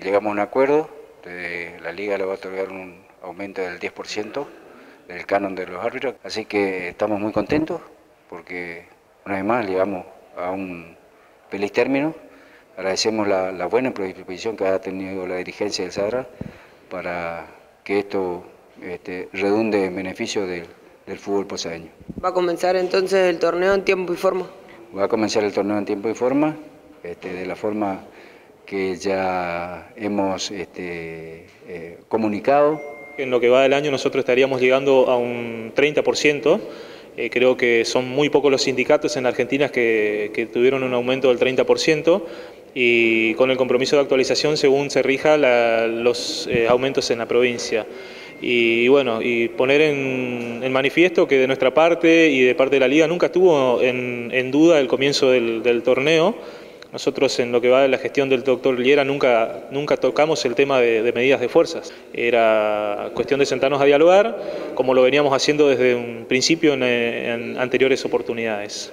Llegamos a un acuerdo, la liga le va a otorgar un aumento del 10% del canon de los árbitros, así que estamos muy contentos porque una vez más llegamos a un feliz término. Agradecemos la, buena predisposición que ha tenido la dirigencia del Sadra para que esto este, redunde en beneficio del, fútbol posadeño. ¿Va a comenzar entonces el torneo en tiempo y forma? Va a comenzar el torneo en tiempo y forma, este, de la forma que ya hemos este, eh, comunicado. En lo que va del año nosotros estaríamos llegando a un 30%. Eh, creo que son muy pocos los sindicatos en Argentina que, tuvieron un aumento del 30% y con el compromiso de actualización según se rija los eh, aumentos en la provincia. Y, bueno, y poner en, manifiesto que de nuestra parte y de parte de la Liga nunca estuvo en, duda el comienzo del torneo. Nosotros en lo que va de la gestión del doctor Liera nunca, nunca tocamos el tema de, medidas de fuerzas. Era cuestión de sentarnos a dialogar, como lo veníamos haciendo desde un principio en anteriores oportunidades.